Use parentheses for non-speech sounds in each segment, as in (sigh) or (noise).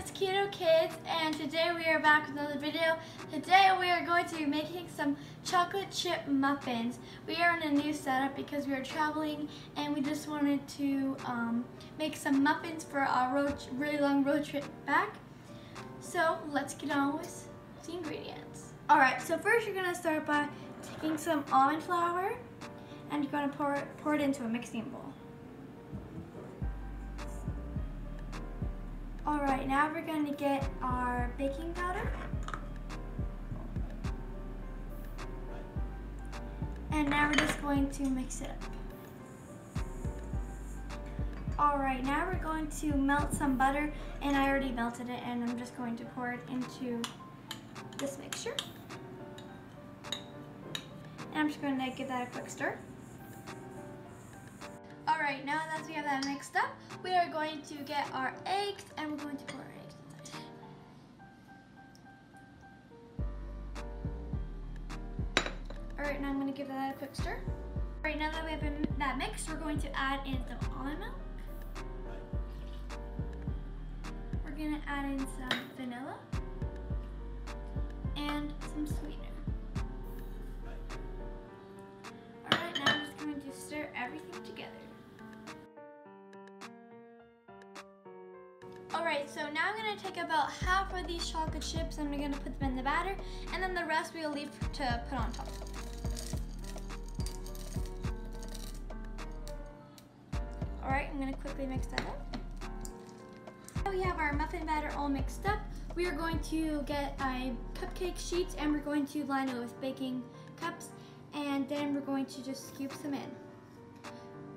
it's Keto Kids and today we are back with another video. Today we are going to be making some chocolate chip muffins. We are in a new setup because we are traveling and we just wanted to um, make some muffins for our road, really long road trip back. So let's get on with the ingredients. Alright, so first you're going to start by taking some almond flour and you're going to pour it, pour it into a mixing bowl. All right, now we're going to get our baking powder. And now we're just going to mix it up. All right, now we're going to melt some butter and I already melted it and I'm just going to pour it into this mixture. And I'm just going to give that a quick stir. All right, now that we have that mixed up, we are going to get our eggs and we're going to pour our eggs inside. All right, now I'm gonna give that a quick stir. Right, now that we have that mixed, we're going to add in some almond milk. We're gonna add in some vanilla and some sweetener. Alright, so now I'm going to take about half of these chocolate chips and I'm going to put them in the batter and then the rest we'll leave to put on top. Alright, I'm going to quickly mix that up. Now we have our muffin batter all mixed up. We are going to get a cupcake sheet and we're going to line it with baking cups and then we're going to just scoop some in.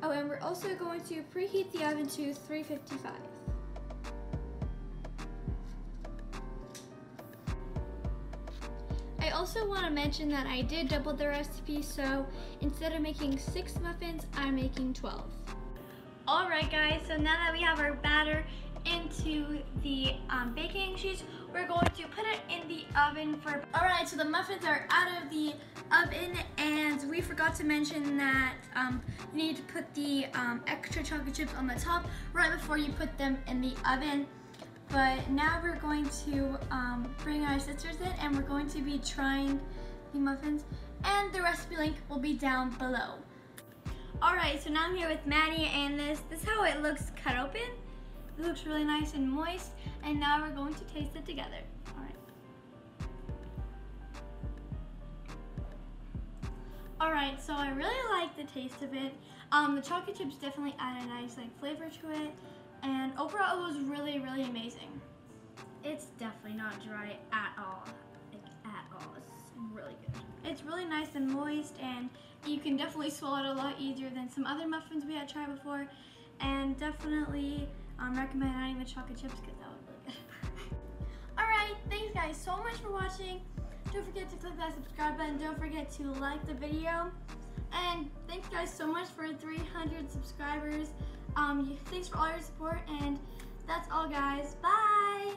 Oh, and we're also going to preheat the oven to 355. I also want to mention that I did double the recipe, so instead of making six muffins, I'm making 12. Alright guys, so now that we have our batter into the um, baking sheets, we're going to put it in the oven for... Alright, so the muffins are out of the oven and we forgot to mention that um, you need to put the um, extra chocolate chips on the top right before you put them in the oven. But now we're going to um, bring our sisters in and we're going to be trying the muffins and the recipe link will be down below. Alright, so now I'm here with Maddie and this, this is how it looks cut open. It looks really nice and moist and now we're going to taste it together. Alright. Alright, so I really like the taste of it. Um, the chocolate chips definitely add a nice like flavor to it and overall it was really, really amazing. It's definitely not dry at all, like at all. It's really good. It's really nice and moist and you can definitely swallow it a lot easier than some other muffins we had tried before and definitely um, recommend adding the chocolate chips because that was really good. (laughs) Alright, thanks guys so much for watching. Don't forget to click that subscribe button. Don't forget to like the video. And thanks guys so much for 300 subscribers. Um, thanks for all your support, and that's all, guys. Bye!